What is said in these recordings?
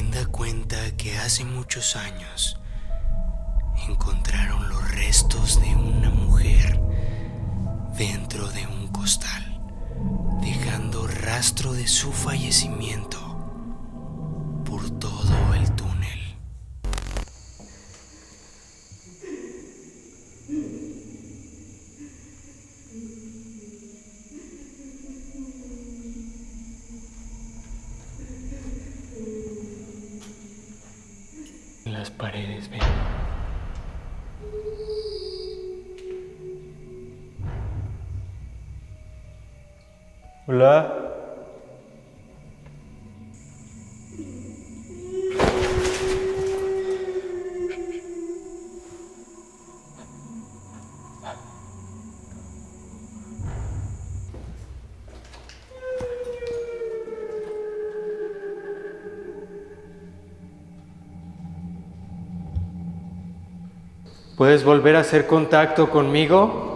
leyenda cuenta que hace muchos años encontraron los restos de una mujer dentro de un costal, dejando rastro de su fallecimiento por todo ¿Puedes volver a hacer contacto conmigo?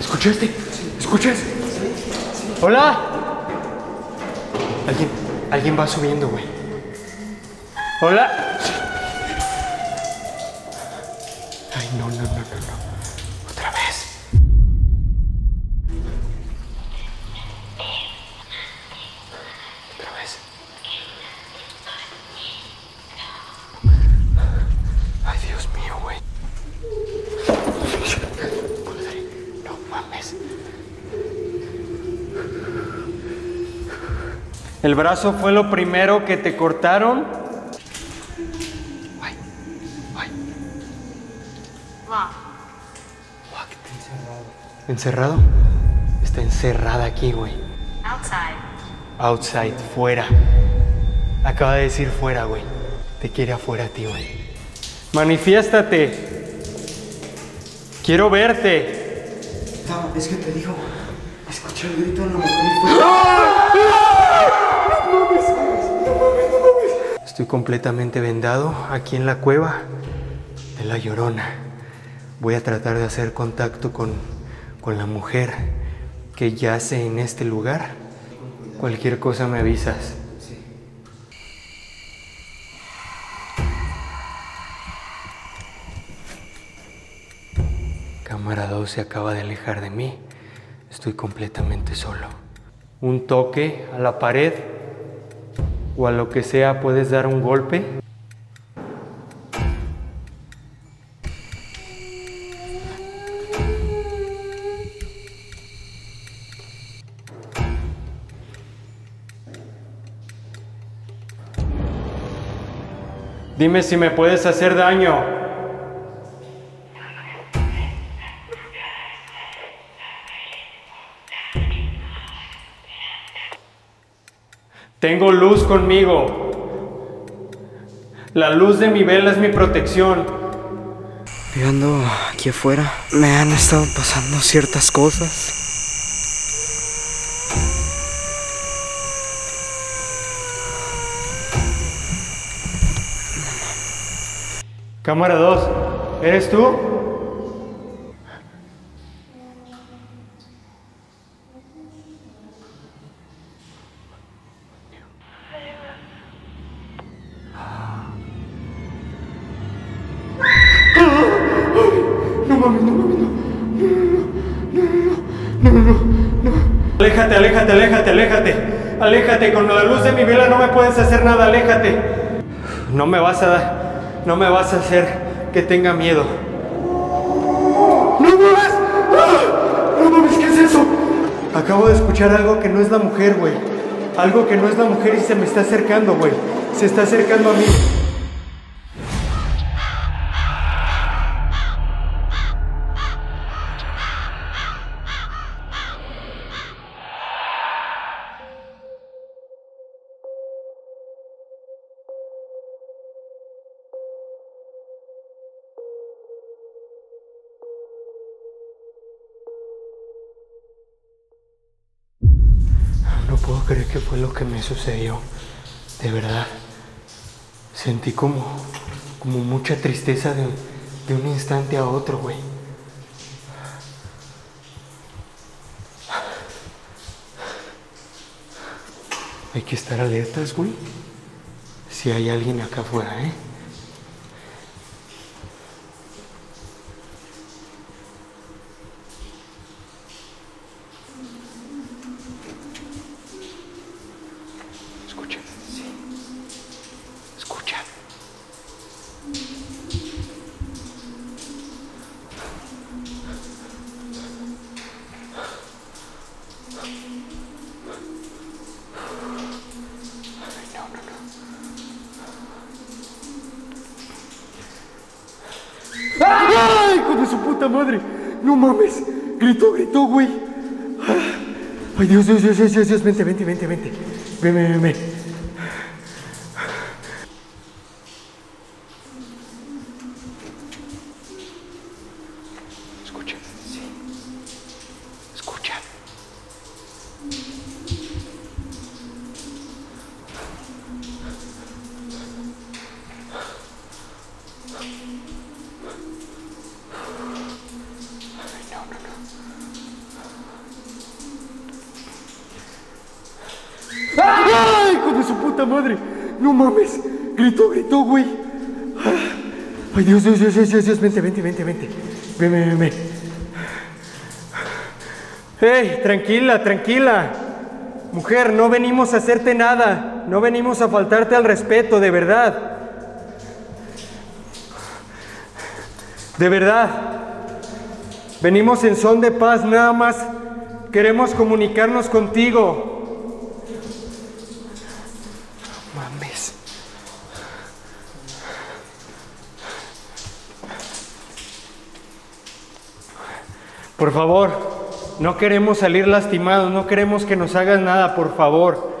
¿Escuchaste? ¿Escuchas? Hola. Alguien, alguien va subiendo, güey. Hola. Ay, no, no, no, no, no. Otra vez. Otra vez. Ay, Dios mío, güey. No mames. ¿El brazo fue lo primero que te cortaron? Ay, ay. Fuck, está encerrado. ¿Encerrado? Está encerrada aquí, güey. Outside. Outside, fuera. Acaba de decir fuera, güey. Te quiere afuera a ti, güey. Manifiéstate. Quiero verte. No, es que te dijo, escuché el grito de una mujer Estoy completamente vendado aquí en la cueva de la Llorona. Voy a tratar de hacer contacto con, con la mujer que yace en este lugar. Cualquier cosa me avisas. Cámara 2 se acaba de alejar de mí. Estoy completamente solo. Un toque a la pared o a lo que sea, puedes dar un golpe. Dime si me puedes hacer daño. Tengo luz conmigo. La luz de mi vela es mi protección. Yo ando aquí afuera. Me han estado pasando ciertas cosas. Cámara 2, ¿eres tú? Aléjate, con la luz de mi vela no me puedes hacer nada, aléjate. No me vas a dar, no me vas a hacer que tenga miedo. ¡No mames! ¡Ah! ¡No mames! ¿Qué es eso? Acabo de escuchar algo que no es la mujer, güey. Algo que no es la mujer y se me está acercando, güey. Se está acercando a mí. Creer que fue lo que me sucedió. De verdad. Sentí como, como mucha tristeza de, de un instante a otro, güey. Hay que estar alertas, güey. Si hay alguien acá afuera, ¿eh? Escucha, sí. Escucha. Ay, no, no, no. ¡Ay, hijo de su puta madre! ¡No mames! Gritó, gritó, güey. Ay, Dios, Dios, Dios, Dios, Dios, vente, vente, vente, vente. Ven, ven, ven, ven. Escucha, sí. Escucha. Ay, no, no, no. ¡Ay, hijo de su puta madre! ¡No mames! Gritó, gritó, güey. Dios, Dios, Dios, Dios, Dios, Dios, vente, vente, vente, vente. Ven, ven, ven, ven. ¡Ey, tranquila, tranquila! Mujer, no venimos a hacerte nada. No venimos a faltarte al respeto, de verdad. De verdad. Venimos en son de paz, nada más. Queremos comunicarnos contigo. Mames. Por favor, no queremos salir lastimados, no queremos que nos hagas nada, por favor.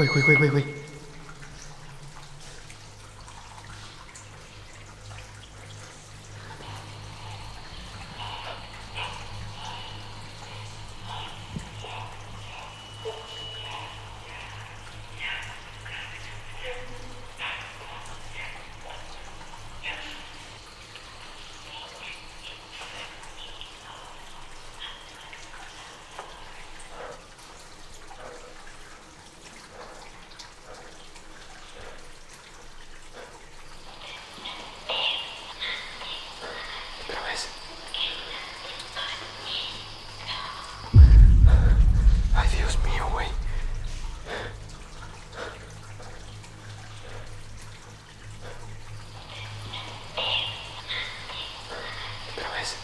Güey, güey, güey, güey, güey. Otra vez. Ay, Dios mío, güey. Otra vez.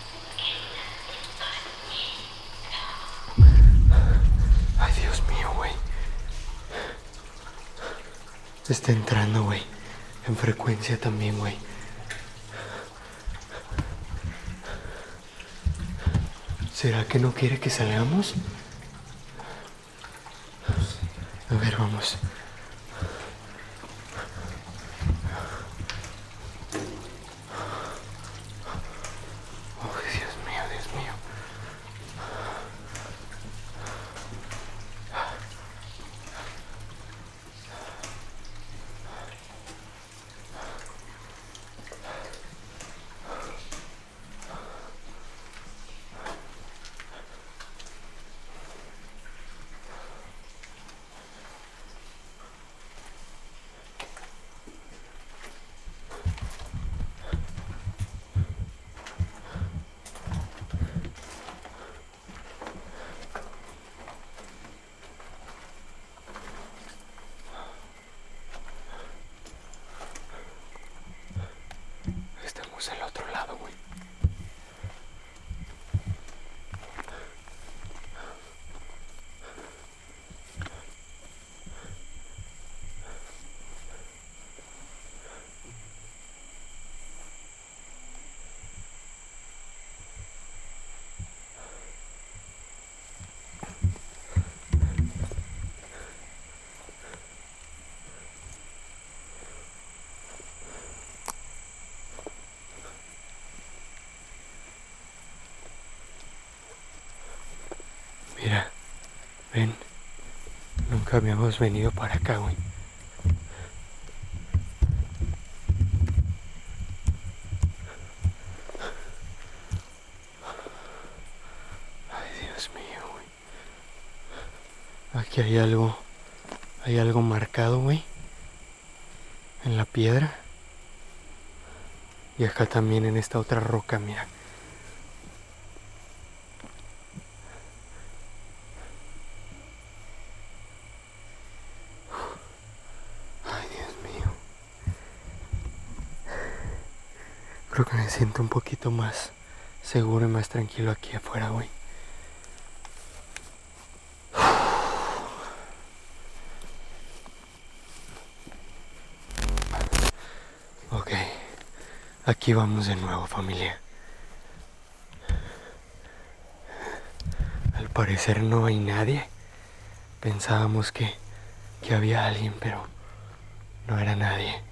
Ay, Dios mío, güey. Está entrando, güey. En frecuencia también, güey. ¿Será que no quiere que salgamos? A ver, vamos. Nunca habíamos venido para acá, güey. Ay, Dios mío, güey. Aquí hay algo. Hay algo marcado, güey. En la piedra. Y acá también en esta otra roca, mira. Ay, Dios mío. Creo que me siento un poquito más seguro y más tranquilo aquí afuera, güey. Ok, aquí vamos de nuevo familia. Al parecer no hay nadie. Pensábamos que, que había alguien, pero no era nadie.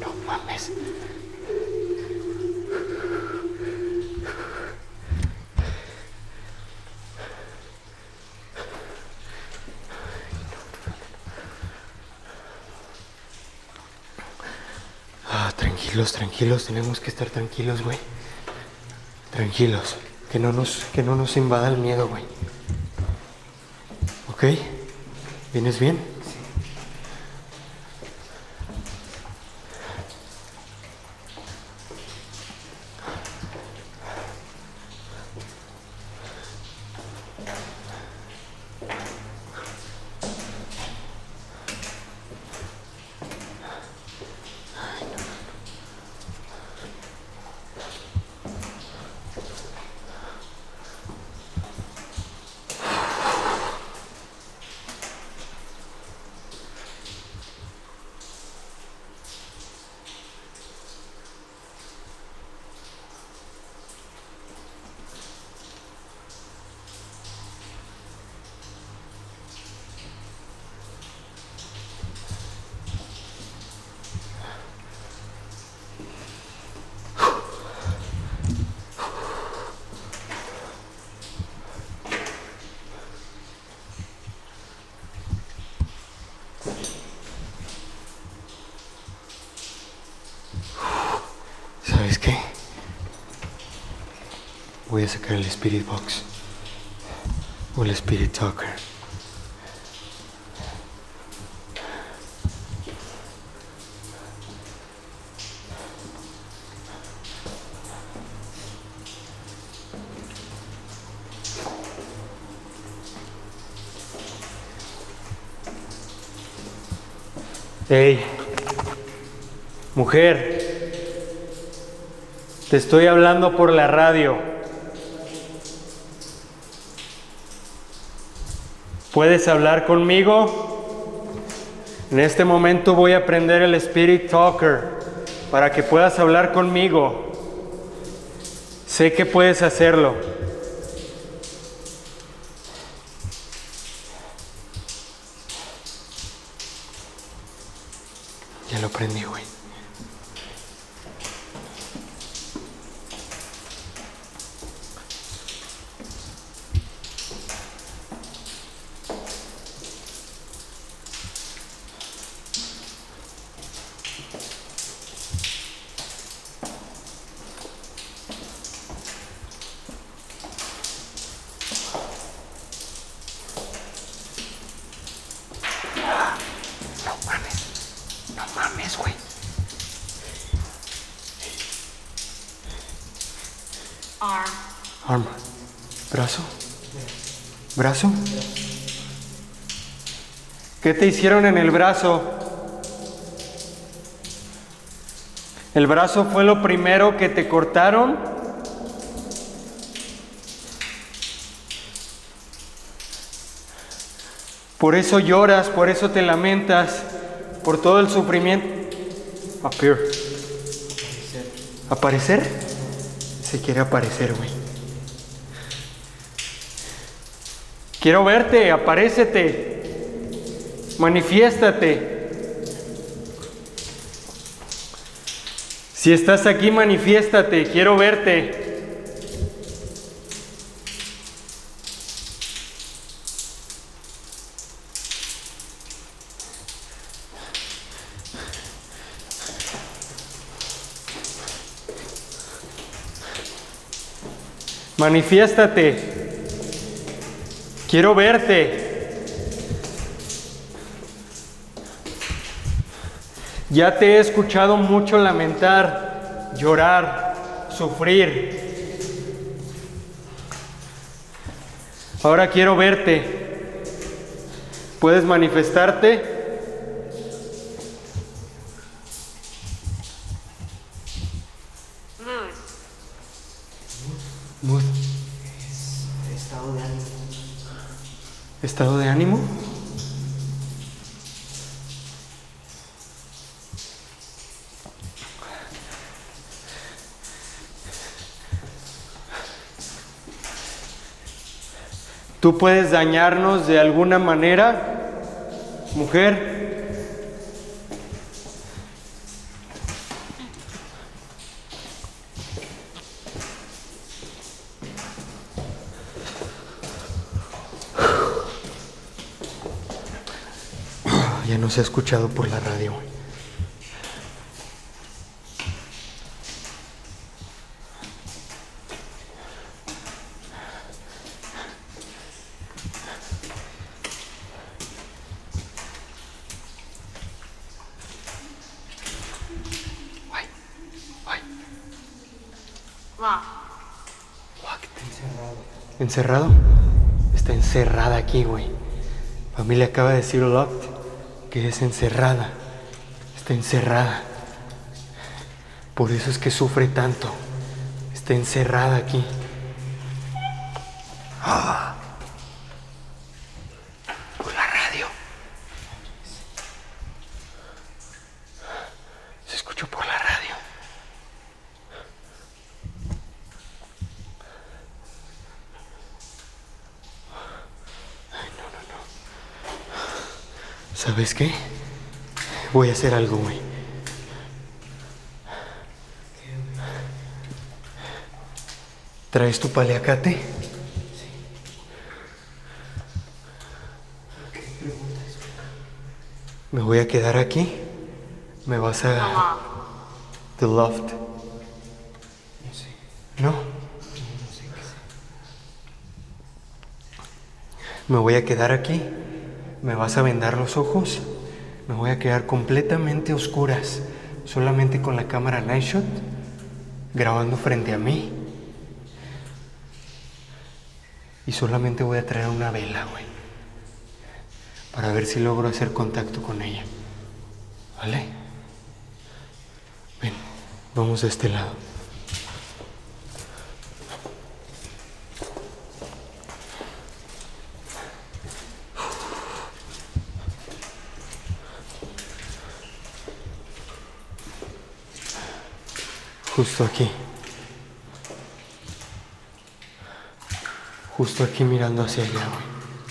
No mames. Ah, tranquilos, tranquilos, tenemos que estar tranquilos, güey. Tranquilos, que no nos, que no nos invada el miedo, güey. ¿Ok? ¿Vienes bien? ¿Sabes qué? Voy sacar el Spirit Box. O el Spirit Talker. Hey, mujer. Te estoy hablando por la radio. ¿Puedes hablar conmigo? En este momento voy a prender el Spirit Talker para que puedas hablar conmigo. Sé que puedes hacerlo. te hicieron en el brazo? El brazo fue lo primero que te cortaron. Por eso lloras, por eso te lamentas, por todo el sufrimiento. Appear. ¿Aparecer? Se quiere aparecer, güey. Quiero verte, aparécete manifiéstate. Si estás aquí, manifiéstate, quiero verte. Manifiéstate. Quiero verte. Ya te he escuchado mucho lamentar, llorar, sufrir. Ahora quiero verte. ¿Puedes manifestarte? Mood. Estado de ánimo. ¿Estado de ánimo? ¿Tú puedes dañarnos de alguna manera, mujer? Ya no se ha escuchado por la radio. Está encerrada aquí, güey. Familia acaba de decir locked, que es encerrada. Está encerrada. Por eso es que sufre tanto. Está encerrada aquí. Ah. Por la radio. Se escuchó por la radio. ¿Sabes qué? Voy a hacer algo, güey. ¿Traes tu paliacate? Me voy a quedar aquí. Me vas a... The loft. No. Me voy a quedar aquí. Me vas a vendar los ojos. Me voy a quedar completamente oscuras. Solamente con la cámara night shot. Grabando frente a mí. Y solamente voy a traer una vela, güey. Para ver si logro hacer contacto con ella. ¿Vale? Ven, vamos a este lado. Justo aquí. Justo aquí mirando hacia allá.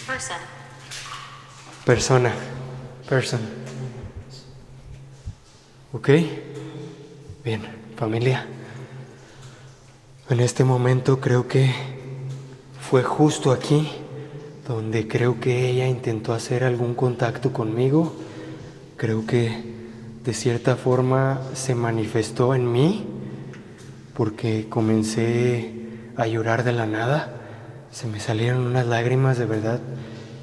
Person. Persona. Person. ¿Ok? Bien, familia. En este momento creo que fue justo aquí donde creo que ella intentó hacer algún contacto conmigo. Creo que de cierta forma se manifestó en mí porque comencé a llorar de la nada. Se me salieron unas lágrimas de verdad.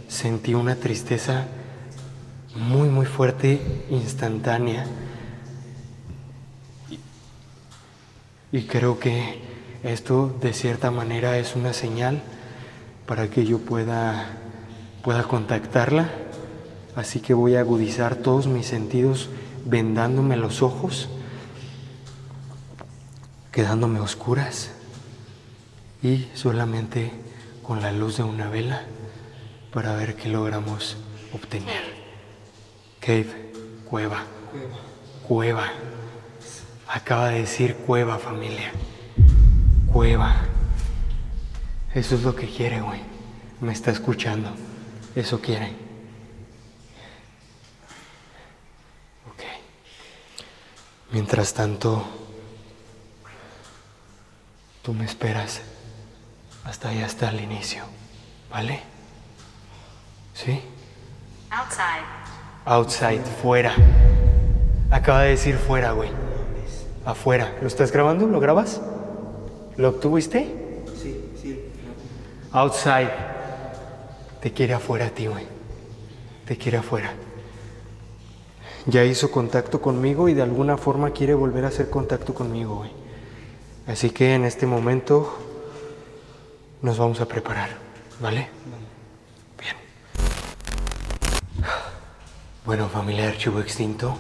Sentí una tristeza muy, muy fuerte, instantánea. Y, creo que esto de cierta manera es una señal para que yo pueda, pueda contactarla. Así que voy a agudizar todos mis sentidos vendándome los ojos, quedándome oscuras y solamente con la luz de una vela para ver qué logramos obtener. Cave, cueva. Cueva. Acaba de decir cueva, familia. Cueva. Eso es lo que quiere, güey. Me está escuchando. Eso quiere. Ok. Mientras tanto, tú me esperas hasta allá hasta el inicio. ¿Vale? ¿Sí? Outside. Outside, fuera. Acaba de decir fuera, güey. Afuera. ¿Lo estás grabando? ¿Lo grabas? ¿Lo obtuviste? Sí, sí. Outside. Te quiere afuera a ti, güey. Te quiere afuera. Ya hizo contacto conmigo y de alguna forma quiere volver a hacer contacto conmigo, güey. Así que en este momento nos vamos a preparar, ¿vale? Bien. Bueno, familia de Archivo Extinto,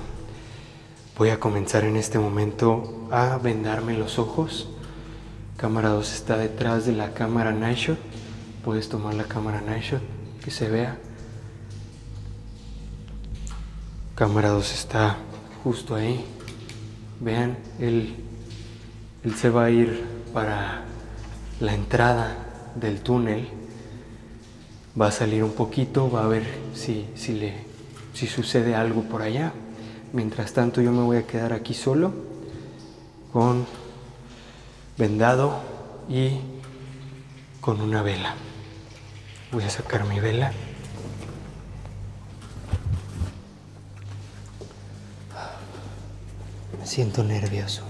voy a comenzar en este momento a vendarme los ojos. Cámara 2 está detrás de la cámara Night Shot. Puedes tomar la cámara Night Shot, que se vea. Cámara 2 está justo ahí. Vean, él, él se va a ir para la entrada del túnel. Va a salir un poquito, va a ver si, si, le, si sucede algo por allá. Mientras tanto yo me voy a quedar aquí solo con vendado y con una vela. Voy a sacar mi vela. Me siento nervioso.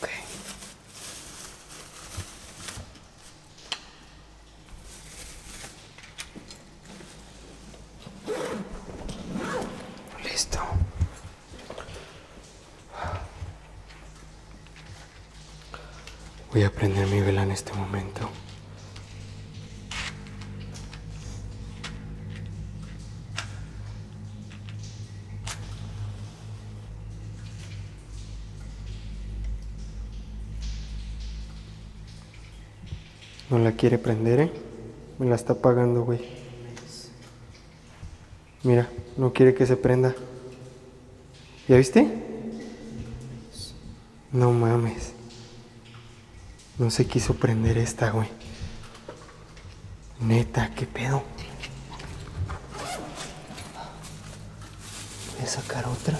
Ok. Listo. Voy a prender mi vela en este momento. No la quiere prender, ¿eh? Me la está apagando, güey. Mira, no quiere que se prenda. ¿Ya viste? No mames. No se quiso prender esta, güey. Neta, ¿qué pedo? Voy a sacar otra.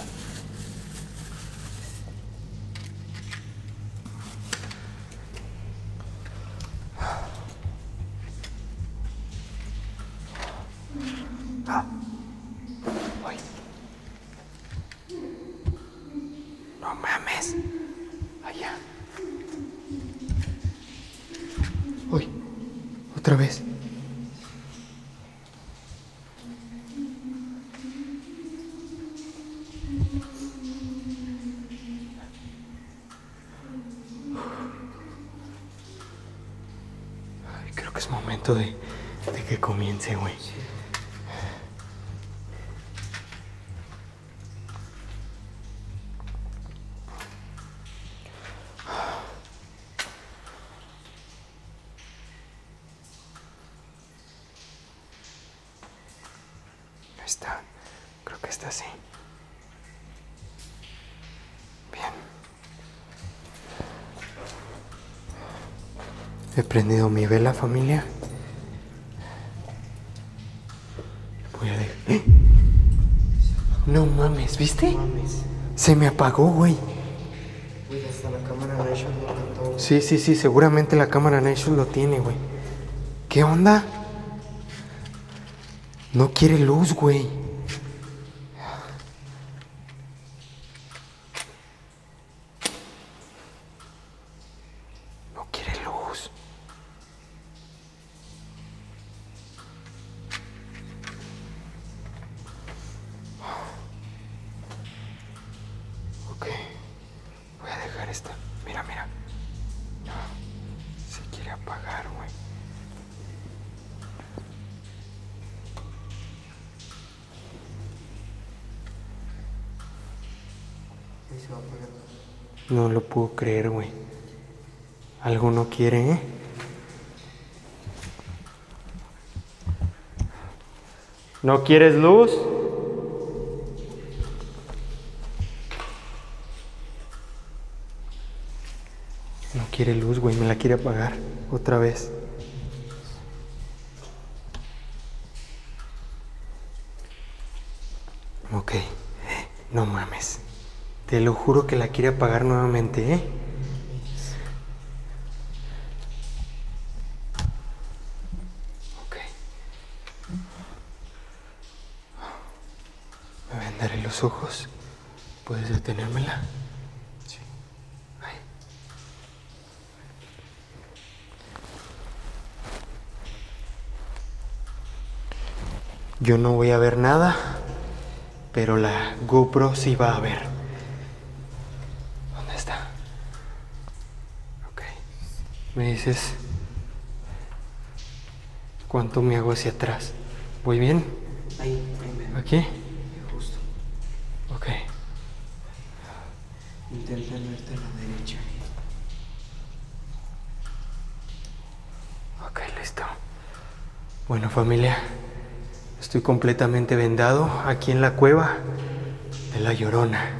Ah. Uy. No mames. Allá. Uy. Otra vez. Ay, De, de que comience, güey. Está. Creo que está así. Bien. He prendido mi vela, familia. Voy a dejar. ¡Eh! No mames, ¿viste? Se me apagó, güey. Sí, sí, sí, seguramente la cámara Nation lo tiene, güey. ¿Qué onda? No quiere luz, güey. No quiere luz. Ok. Voy a dejar esta. Mira, mira. Se quiere apagar, güey. No lo puedo creer, güey. Algo no quiere, ¿eh? ¿No quieres luz? No quiere luz, güey. Me la quiere apagar otra vez. Ok. No mames. Te lo juro que la quiere apagar nuevamente, ¿eh? Me vendaré los ojos. ¿Puedes detenérmela? Sí. Ay. Yo no voy a ver nada, pero la GoPro sí va a ver. ¿Dónde está? Ok. Me dices cuánto me hago hacia atrás. ¿Voy bien? Ahí, ahí me ¿Aquí? Justo. Ok. Intenta verte a la derecha. Ok, listo. Bueno, familia, estoy completamente vendado aquí en la cueva de la Llorona.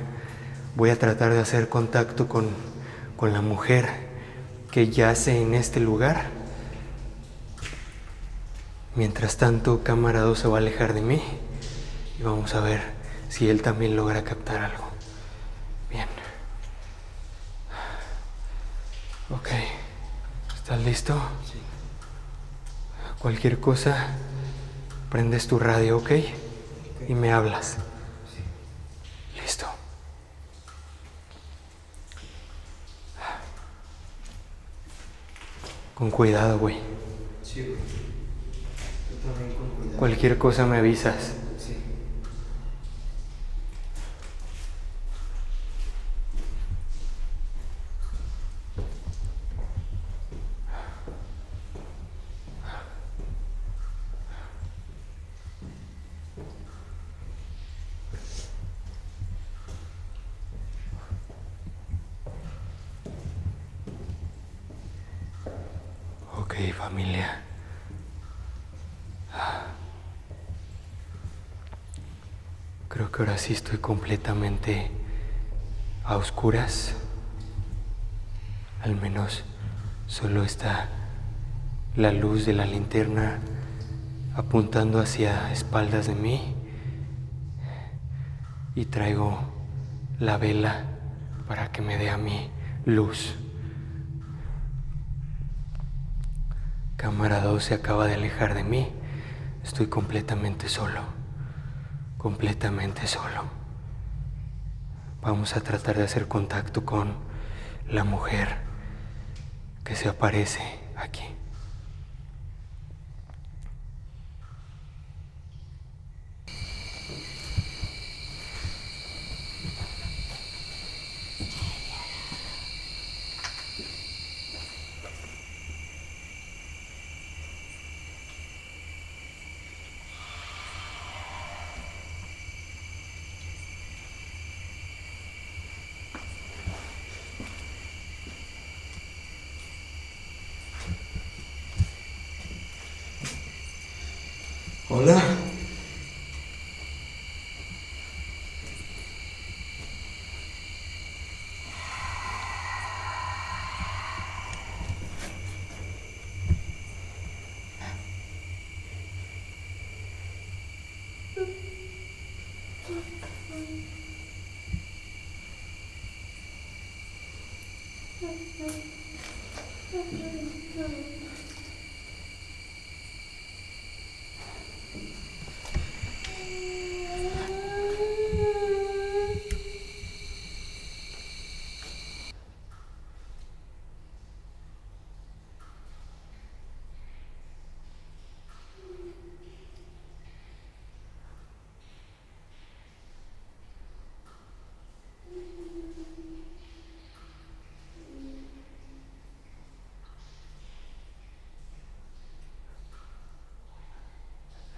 Voy a tratar de hacer contacto con, con la mujer que yace en este lugar. Mientras tanto, cámara 2 se va a alejar de mí y vamos a ver si él también logra captar algo. Bien. Ok. ¿Estás listo? Sí. Cualquier cosa, prendes tu radio, ¿ok? Y me hablas. Listo. Con cuidado, güey. Sí, güey. Tú también con cuidado. Cualquier cosa me avisas. Sí. Ok, familia. Creo que ahora sí estoy completamente a oscuras. Al menos solo está la luz de la linterna apuntando hacia espaldas de mí. Y traigo la vela para que me dé a mí luz. Cámara 2 se acaba de alejar de mí. Estoy completamente solo. Completamente solo. Vamos a tratar de hacer contacto con la mujer que se aparece aquí. Hola.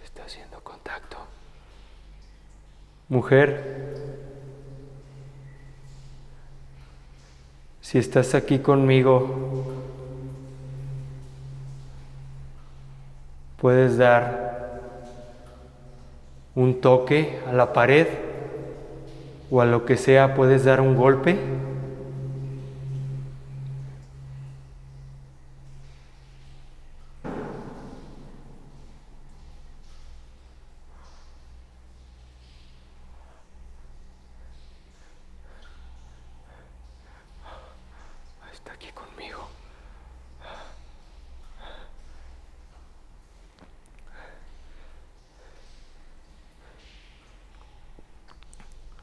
Está haciendo contacto. Mujer. Si estás aquí conmigo, puedes dar un toque a la pared o a lo que sea, puedes dar un golpe. Está aquí conmigo.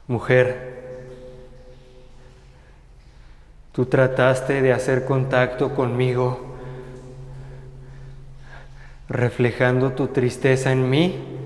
Mujer, tú trataste de hacer contacto conmigo reflejando tu tristeza en mí.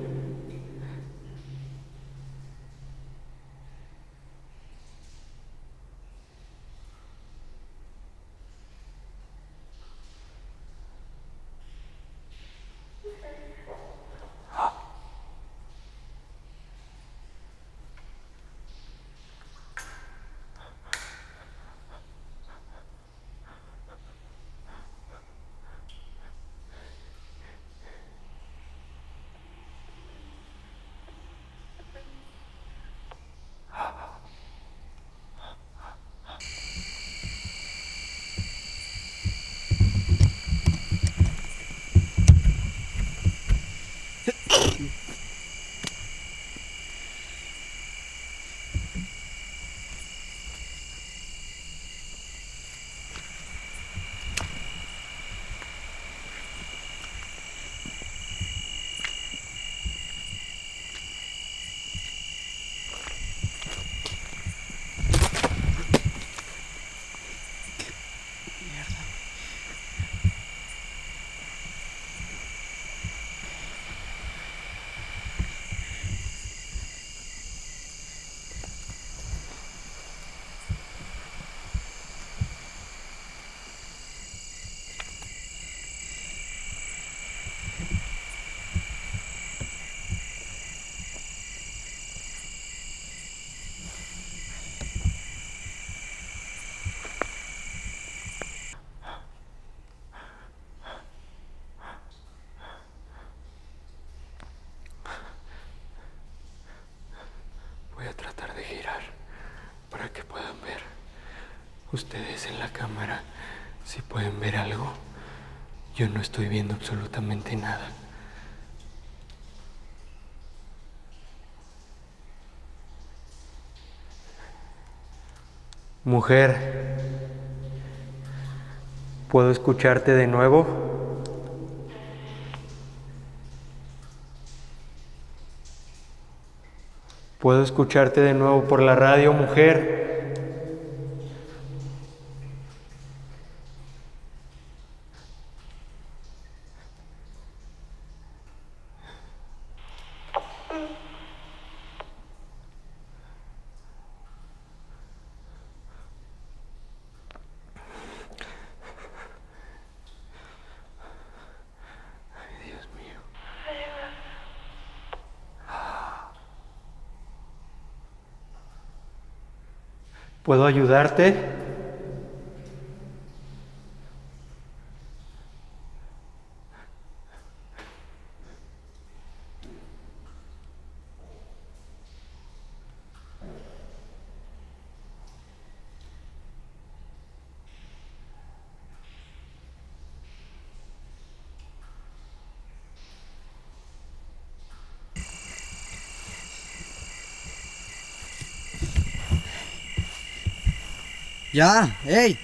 Ustedes en la cámara si pueden ver algo. Yo no estoy viendo absolutamente nada. Mujer, ¿puedo escucharte de nuevo? Puedo escucharte de nuevo por la radio, mujer. Ay, Dios mío. ¿Puedo ayudarte? Ya, ey.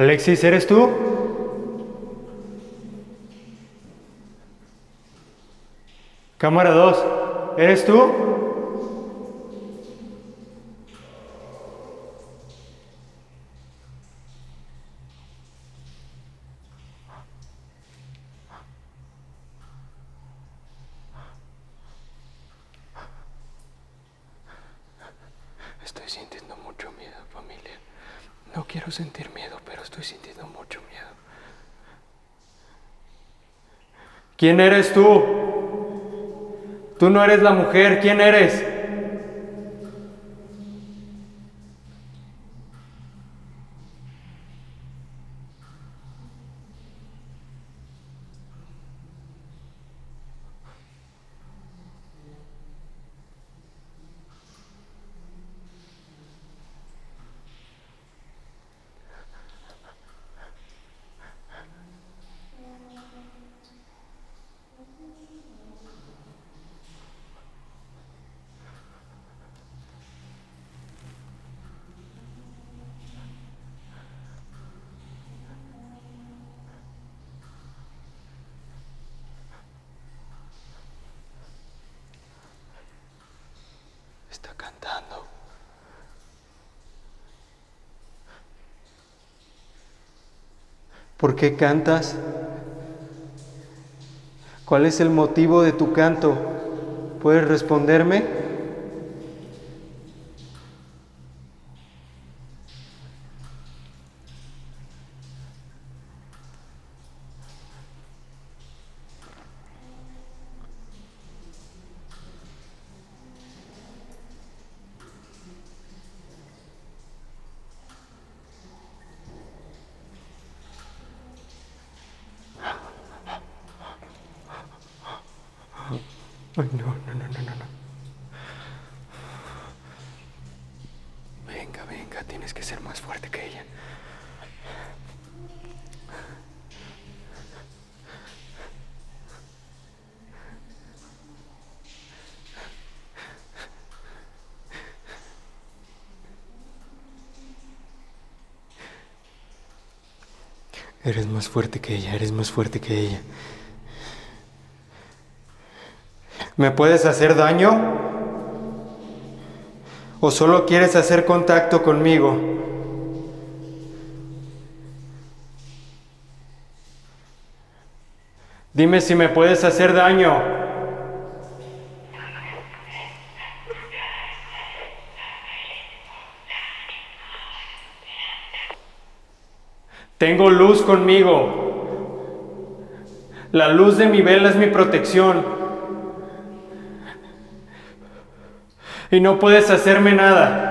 Alexis, ¿eres tú? Cámara 2, ¿eres tú? Estoy sintiendo mucho miedo, familia. No quiero sentir miedo, estoy sintiendo mucho miedo. ¿Quién eres tú? Tú no eres la mujer, ¿quién eres? Está cantando. ¿Por qué cantas? ¿Cuál es el motivo de tu canto? ¿Puedes responderme? Ay, no, no, no, no, no, no. Venga, venga, tienes que ser más fuerte que ella. Eres más fuerte que ella, eres más fuerte que ella. ¿Me puedes hacer daño? ¿O solo quieres hacer contacto conmigo? Dime si me puedes hacer daño. Tengo luz conmigo. La luz de mi vela es mi protección. Y no puedes hacerme nada.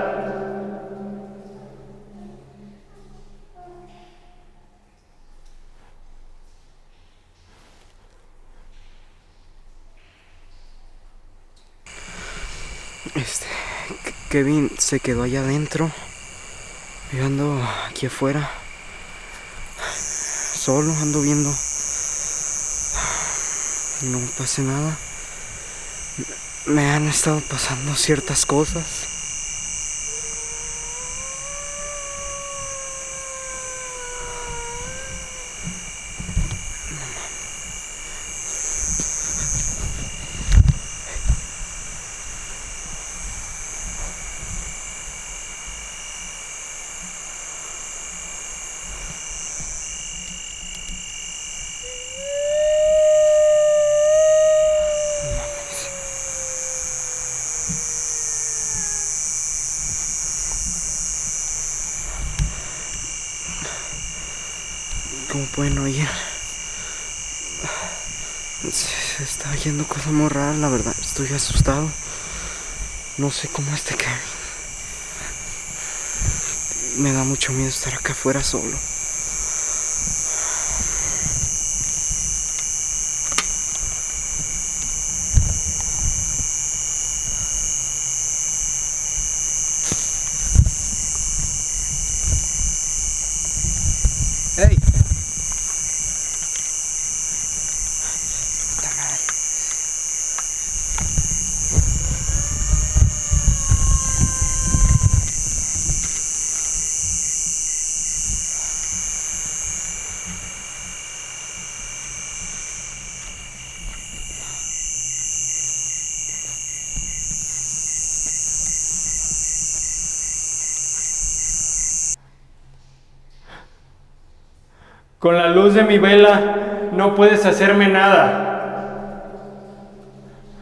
Este, Ke- Kevin se quedó allá adentro. Yo ando aquí afuera. Solo ando viendo. No pase nada. Me han estado pasando ciertas cosas. ¿Cómo pueden oír? Se está oyendo cosas muy raras, la verdad. Estoy asustado. No sé cómo este Kevin. Me da mucho miedo estar acá afuera solo. Luz de mi vela no puedes hacerme nada.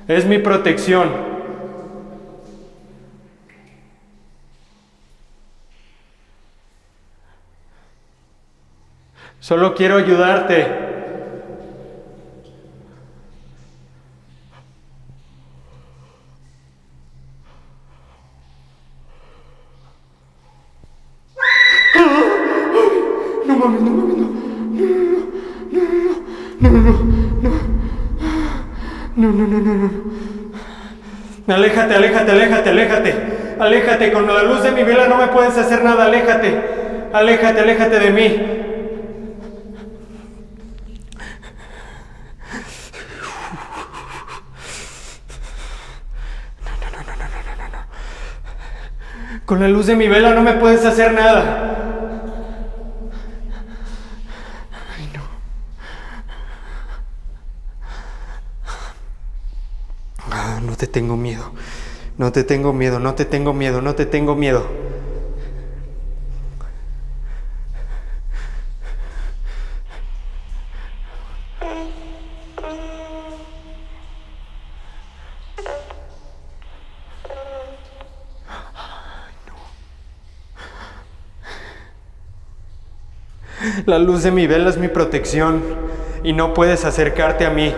Es mi protección. Solo quiero ayudarte. No mames, no mames, no. No, no, no, no. No, no, no, no, no. Aléjate, aléjate, aléjate, aléjate. Aléjate, con la luz de mi vela no me puedes hacer nada, aléjate. Aléjate, aléjate de mí. Con la luz de mi vela no me puedes hacer nada. Ah, no te tengo miedo. No te tengo miedo, no te tengo miedo, no te tengo miedo. La luz de mi vela es mi protección y no puedes acercarte a mí.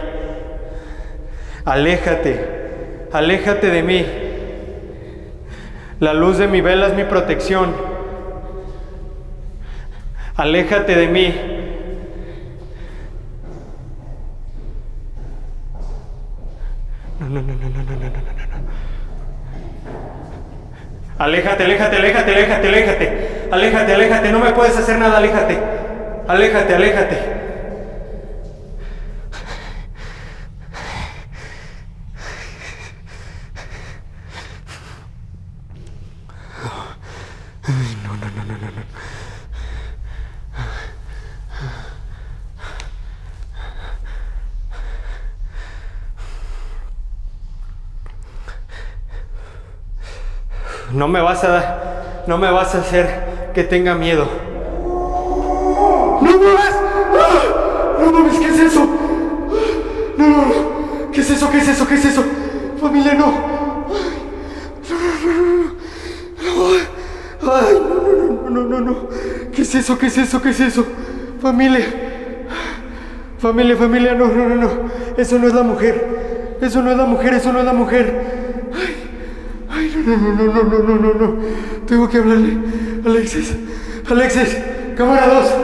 Aléjate, aléjate de mí. La luz de mi vela es mi protección. Aléjate de mí. No, no, no, no, no, no, no, no, Aléjate, aléjate, aléjate, aléjate, aléjate. Aléjate, aléjate, no me puedes hacer nada, aléjate. Aléjate, aléjate. No me vas a hacer que tenga miedo. ¡No mames! ¡No mames! ¿Qué es eso? No, no, no. ¿Qué es eso? ¿Qué es eso? ¿Qué es eso? Familia, no. Ay, no, no, no, no, no, no. ¿Qué es eso? ¿Qué es eso? ¿Qué es eso? Familia. Familia, familia, no, no, no, no. Eso no es la mujer. Eso no es la mujer, eso no es la mujer. No, no, no, no, no, no, no, no. Tengo que hablarle. Alexis, Alexis, cámara 2.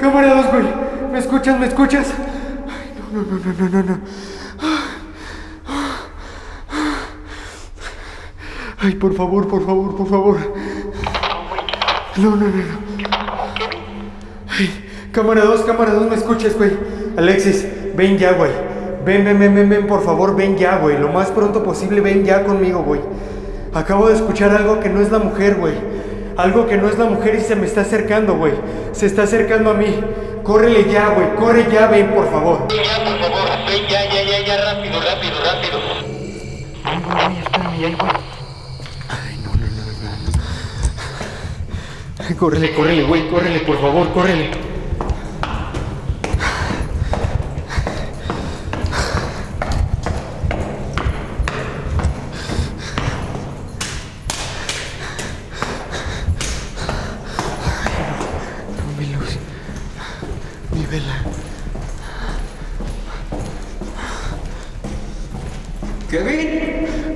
Cámara 2, güey. ¿Me escuchas? ¿Me escuchas? Ay, no, no, no, no, no, no, no. Ay, por favor, por favor, por favor. No, no, no, no. Ay, cámara 2, cámara 2, ¿me escuchas, güey? Alexis, ven ya, güey. Ven, ven, ven, ven, ven, por favor, ven ya, güey. Lo más pronto posible, ven ya conmigo, güey. Acabo de escuchar algo que no es la mujer, güey. Algo que no es la mujer y se me está acercando, güey. Se está acercando a mí. Córrele ya, güey. Corre ya, ven, por favor. Ya, por favor, ven ya, ya, ya, ya, rápido, rápido, rápido. Ay, güey, güey, espérame, ahí voy. Ay, Córrele, córrele, güey. Córrele, por favor, córrele.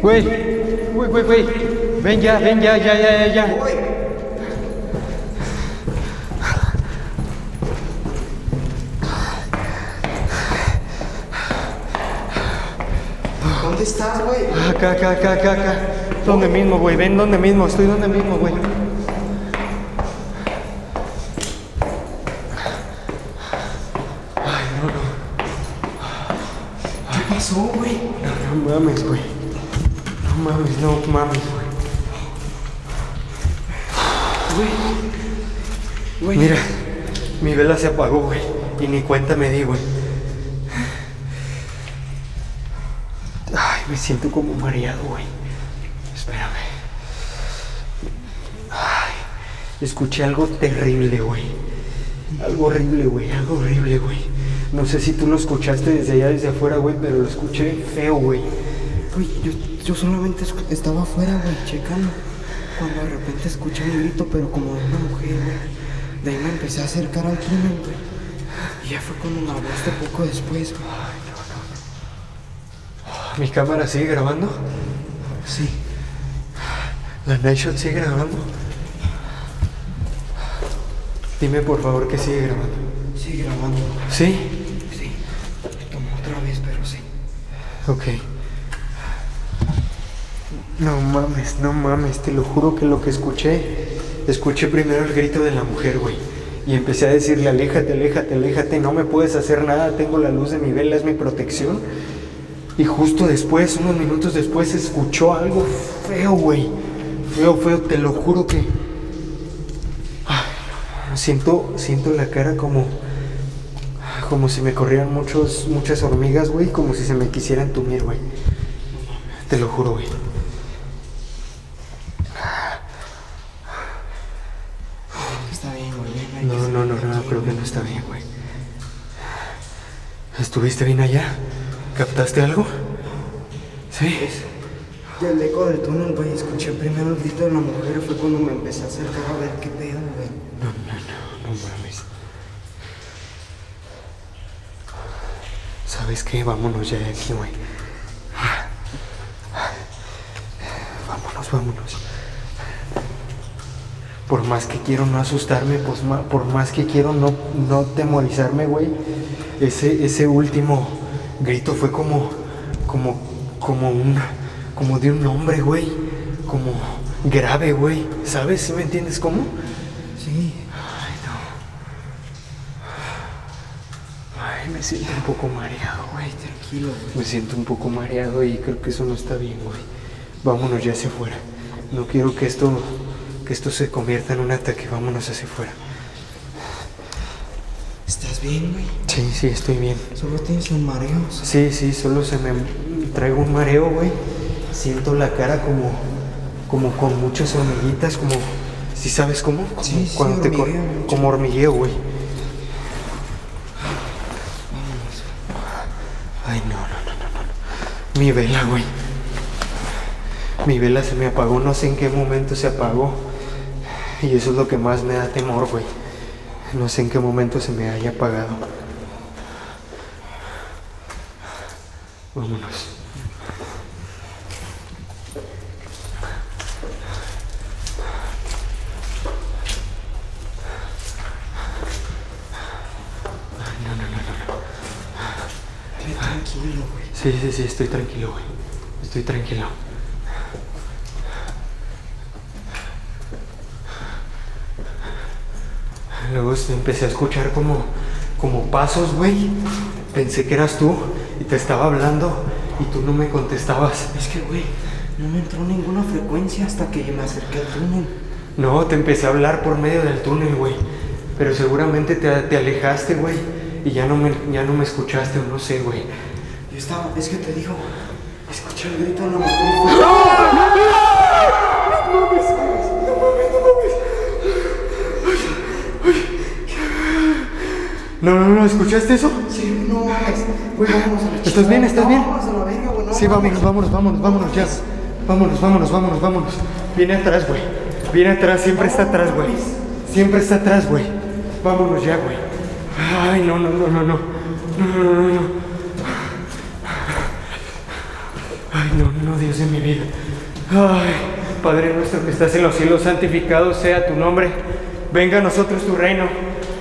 Güey, güey, güey, güey. Ven ya, ven ya, ya, ya, ya, ya. ¿Dónde estás, güey? Acá, acá, acá, acá, acá. Donde mismo, güey. Ven donde mismo. Estoy donde mismo, güey. ¿Qué pasó, güey? No mames, güey. No mames, no mames, güey. Güey, Mira, mi vela se apagó, güey. Y ni cuenta me di, güey. Ay, me siento como mareado, güey. Espérame. Ay, escuché algo terrible, güey. Algo horrible, güey, algo horrible, güey. No sé si tú lo escuchaste desde allá, desde afuera, güey, pero lo escuché feo, güey. Güey, yo, yo solamente estaba afuera, güey, checando. Cuando de repente escuché un grito, pero como de una mujer, güey. De ahí me empecé a acercar al túnel, güey. Y ya fue cuando me hablaste poco después, güey. ¿Mi cámara sigue grabando? Sí. ¿La Shot sigue grabando? Dime por favor que sigue grabando. Sigue grabando. ¿Sí? Sí. Tomó otra vez, pero sí. Ok. No mames, no mames, te lo juro que lo que escuché, escuché primero el grito de la mujer, güey. Y empecé a decirle, aléjate, aléjate, aléjate, no me puedes hacer nada, tengo la luz de mi vela, es mi protección. Y justo después, unos minutos después, escuchó algo feo, güey. Feo, feo, te lo juro que... Ay, siento, siento la cara como... Como si me corrieran muchos, muchas hormigas, güey, como si se me quisieran tumir, güey. Te lo juro, güey. Está bien, güey. ven, hay que No, no, no, no, creo que no está bien, güey. ¿Estuviste bien allá? ¿Captaste algo? Sí. Y el eco del túnel, güey, escuché primero el grito de la mujer, fue cuando me empecé a acercar a ver qué pedo, güey. No, no, no, no mames. ¿Sabes qué? Vámonos ya de aquí, güey. Vámonos, vámonos. Por más que quiero no asustarme, pues por más que quiero no, no temorizarme, güey. Ese, ese último grito fue como, como, como un, como de un hombre, güey. Como grave, güey. ¿Sabes? ¿Sí me entiendes cómo? Sí. Ay, no. Ay, me siento un poco mareado, güey. Tranquilo, güey. Me siento un poco mareado y creo que eso no está bien, güey. Vámonos ya hacia afuera. No quiero que esto, que esto se convierta en un ataque. Vámonos hacia afuera. ¿Estás bien, güey? Sí, sí, estoy bien. Solo tienes los mareos. Sí, sí, solo se me traigo un mareo, güey. Siento la cara como, como con muchas hormiguitas, como, ¿sí sabes cómo? Como Sí, sí, te hormigueo mucho. como hormigueo, güey. Ay, no, no, no, no, no. Mi vela, güey. Mi vela se me apagó, no sé en qué momento se apagó. Y eso es lo que más me da temor, güey. No sé en qué momento se me haya apagado. Vámonos. No, no, no, no, tranquilo, güey. Sí, sí, sí, estoy tranquilo, güey. Estoy tranquilo. Luego empecé a escuchar como, como pasos, güey. Pensé que eras tú y te estaba hablando y tú no me contestabas. Es que, güey, no me entró ninguna frecuencia hasta que me acerqué al túnel. No, te empecé a hablar por medio del túnel, güey. Pero seguramente te, te alejaste, güey. Y ya no, me, ya no me escuchaste o no sé, güey. Yo estaba, es que te digo, escuché el grito de la mujer. No, no, no, ¿escuchaste eso? Sí, no mames. Güey, vámonos a la ¿Estás bien? ¿Estás No, bien? Vámonos a la verga, güey. no Sí, vámonos, vámonos, vámonos, vámonos, ya. Vámonos, vámonos, vámonos, vámonos. Viene atrás, güey. Viene atrás, siempre está atrás, güey. Siempre está atrás, güey. Vámonos ya, güey. Ay, no, no, no, no, no. No, no, no, no, no. Ay, no, no, Dios de mi vida. Ay, Padre nuestro que estás en los cielos, santificado sea tu nombre. Venga a nosotros tu reino.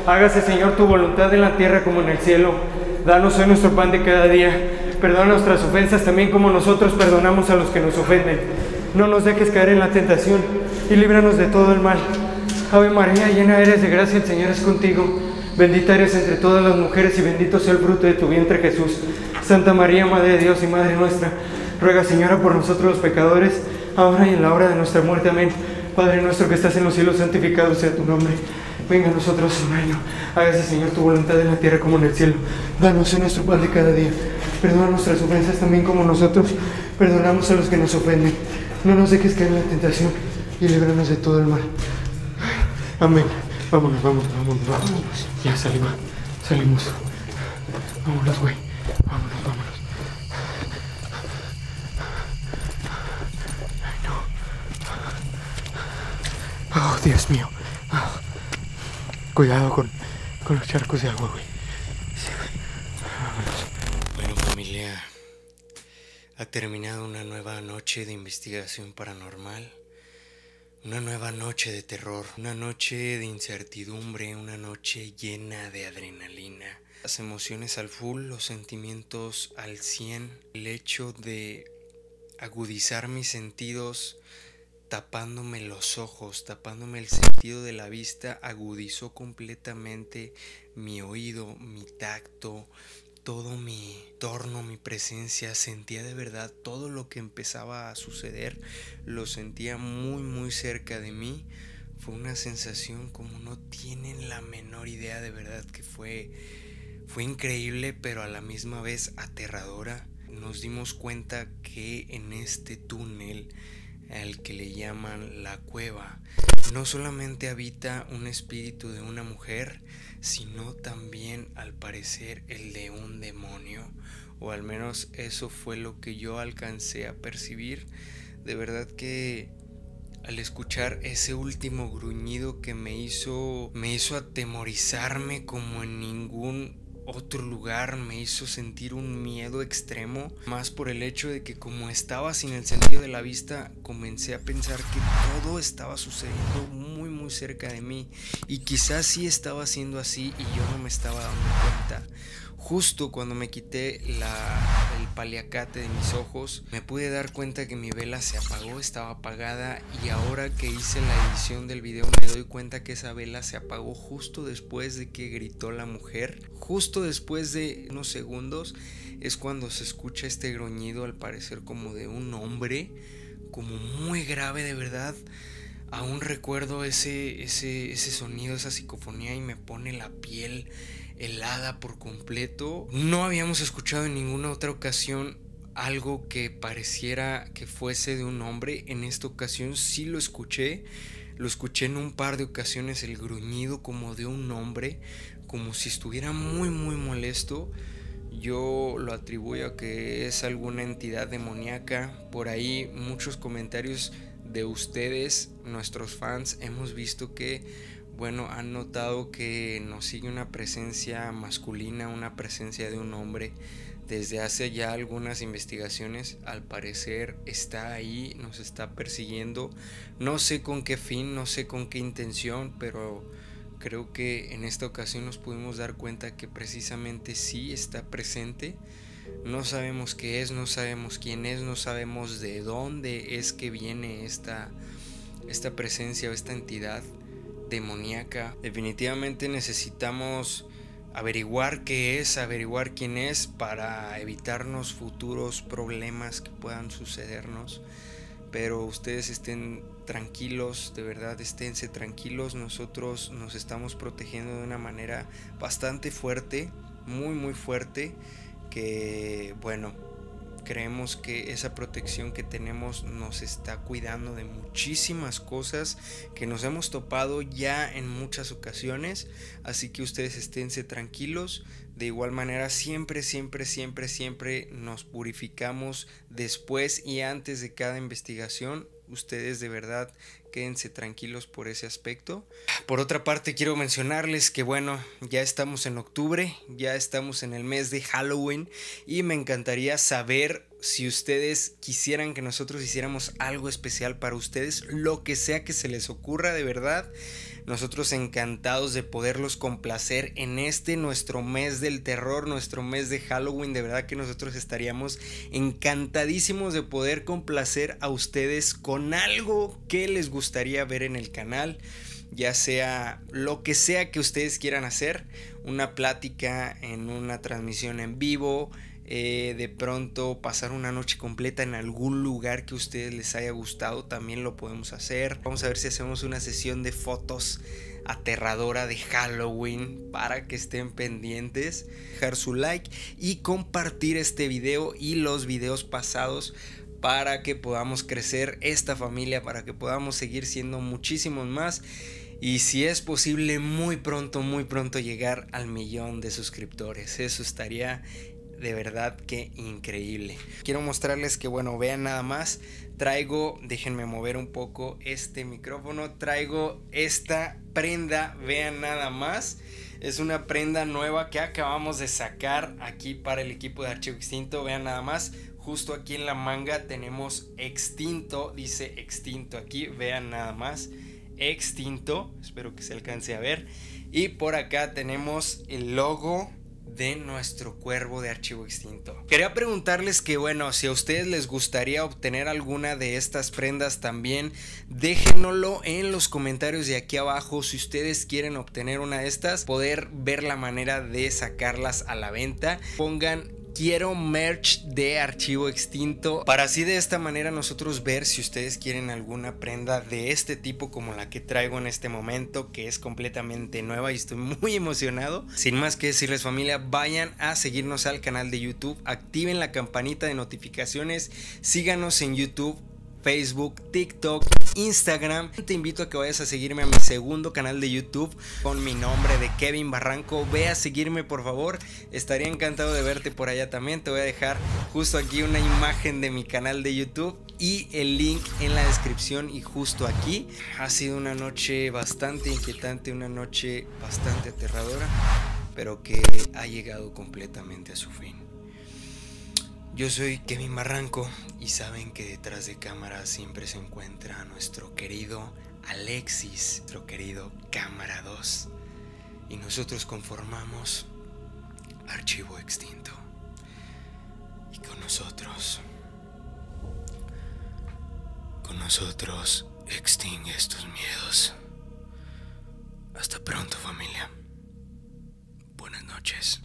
Hágase, Señor, tu voluntad en la tierra como en el cielo. Danos hoy nuestro pan de cada día. Perdona nuestras ofensas también como nosotros perdonamos a los que nos ofenden. No nos dejes caer en la tentación y líbranos de todo el mal. Ave María, llena eres de gracia, el Señor es contigo. Bendita eres entre todas las mujeres y bendito sea el fruto de tu vientre Jesús. Santa María, Madre de Dios y Madre nuestra, ruega Señora por nosotros los pecadores, ahora y en la hora de nuestra muerte. Amén. Padre nuestro que estás en los cielos, santificado sea tu nombre. Venga a nosotros tu reino. Hágase, Señor, tu voluntad en la tierra como en el cielo. Danos hoy nuestro pan de cada día. Perdona nuestras ofensas también como nosotros perdonamos a los que nos ofenden. No nos dejes caer en la tentación y líbranos de todo el mal. Amén. Vámonos, vámonos, vámonos, vámonos. Ya salimos, salimos. Vámonos, güey. Vámonos, vámonos. Ay, no. Oh, Dios mío. Ah. Cuidado con, con los charcos de agua, güey. Bueno familia, ha terminado una nueva noche de investigación paranormal, una nueva noche de terror, una noche de incertidumbre, una noche llena de adrenalina, las emociones al full, los sentimientos al 100, el hecho de agudizar mis sentidos tapándome los ojos, tapándome el sentido de la vista, agudizó completamente mi oído, mi tacto, todo mi torno, mi presencia, sentía de verdad todo lo que empezaba a suceder, lo sentía muy muy cerca de mí. Fue una sensación como no tienen la menor idea de verdad que fue fue increíble, pero a la misma vez aterradora. Nos dimos cuenta que en este túnel al que le llaman la cueva, no solamente habita un espíritu de una mujer, sino también al parecer el de un demonio, o al menos eso fue lo que yo alcancé a percibir. De verdad que al escuchar ese último gruñido que me hizo me hizo atemorizarme como en ningún otro lugar me hizo sentir un miedo extremo, más por el hecho de que como estaba sin el sentido de la vista, comencé a pensar que todo estaba sucediendo muy muy cerca de mí y quizás sí estaba siendo así y yo no me estaba dando cuenta. Justo cuando me quité el paliacate de mis ojos, me pude dar cuenta que mi vela se apagó, estaba apagada y ahora que hice la edición del video me doy cuenta que esa vela se apagó justo después de que gritó la mujer. Justo después de unos segundos es cuando se escucha este gruñido al parecer como de un hombre, como muy grave de verdad. Aún recuerdo ese, ese, ese sonido, esa psicofonía y me pone la piel helada por completo. No habíamos escuchado en ninguna otra ocasión algo que pareciera que fuese de un hombre. En esta ocasión sí lo escuché. Lo escuché en un par de ocasiones el gruñido como de un hombre, como si estuviera muy muy molesto. Yo lo atribuyo a que es alguna entidad demoníaca. Por ahí muchos comentarios de ustedes, nuestros fans, hemos visto que bueno, han notado que nos sigue una presencia masculina, una presencia de un hombre. Desde hace ya algunas investigaciones, al parecer está ahí, nos está persiguiendo. No sé con qué fin, no sé con qué intención, pero creo que en esta ocasión nos pudimos dar cuenta que precisamente sí está presente. No sabemos qué es, no sabemos quién es, no sabemos de dónde es que viene esta, esta presencia o esta entidad Definitivamente necesitamos averiguar qué es, averiguar quién es para evitarnos futuros problemas que puedan sucedernos. Pero ustedes estén tranquilos, de verdad esténse tranquilos. Nosotros nos estamos protegiendo de una manera bastante fuerte, muy muy fuerte, que bueno, creemos que esa protección que tenemos nos está cuidando de muchísimas cosas que nos hemos topado ya en muchas ocasiones. Así que ustedes esténse tranquilos. De igual manera, siempre, siempre, siempre, siempre nos purificamos después y antes de cada investigación. Ustedes de verdad quédense tranquilos por ese aspecto. Por otra parte, quiero mencionarles que bueno, ya estamos en octubre, ya estamos en el mes de Halloween y me encantaría saber si ustedes quisieran que nosotros hiciéramos algo especial para ustedes, lo que sea que se les ocurra de verdad. Nosotros encantados de poderlos complacer en este nuestro mes del terror, nuestro mes de Halloween. De verdad que nosotros estaríamos encantadísimos de poder complacer a ustedes con algo que les gustaría ver en el canal. Ya sea lo que sea que ustedes quieran hacer. Una plática en una transmisión en vivo eh, de pronto pasar una noche completa en algún lugar que a ustedes les haya gustado, también lo podemos hacer. Vamos a ver si hacemos una sesión de fotos aterradora de Halloween para que estén pendientes, dejar su like y compartir este video y los videos pasados para que podamos crecer esta familia, para que podamos seguir siendo muchísimos más y si es posible muy pronto, muy pronto llegar al millón de suscriptores. Eso estaría de verdad que increíble. Quiero mostrarles que bueno, vean nada más, traigo, déjenme mover un poco este micrófono, traigo esta prenda, vean nada más. Es una prenda nueva que acabamos de sacar aquí para el equipo de Archivo Extinto. Vean nada más, justo aquí en la manga tenemos Extinto, dice Extinto aquí, vean nada más. Extinto, espero que se alcance a ver. Y por acá tenemos el logo de nuestro cuervo de archivo extinto. Quería preguntarles que bueno, si a ustedes les gustaría obtener alguna de estas prendas también, déjenoslo en los comentarios de aquí abajo si ustedes quieren obtener una de estas, poder ver la manera de sacarlas a la venta. Pongan quiero merch de archivo extinto para así de esta manera nosotros ver si ustedes quieren alguna prenda de este tipo como la que traigo en este momento que es completamente nueva y estoy muy emocionado. Sin más que decirles familia vayan a seguirnos al canal de youtube activen la campanita de notificaciones síganos en youtube Facebook, TikTok, Instagram. Te invito a que vayas a seguirme a mi segundo canal de YouTube con mi nombre de Kevin Barranco. Ve a seguirme por favor. Estaría encantado de verte por allá también. Te voy a dejar justo aquí una imagen de mi canal de YouTube y el link en la descripción y justo aquí. Ha sido una noche bastante inquietante, una noche bastante aterradora, pero que ha llegado completamente a su fin. Yo soy Kevin Barranco y saben que detrás de cámara siempre se encuentra nuestro querido Alexis, nuestro querido Cámara 2. Y nosotros conformamos Archivo Extinto. Y con nosotros, con nosotros, extingue estos miedos. Hasta pronto familia. Buenas noches.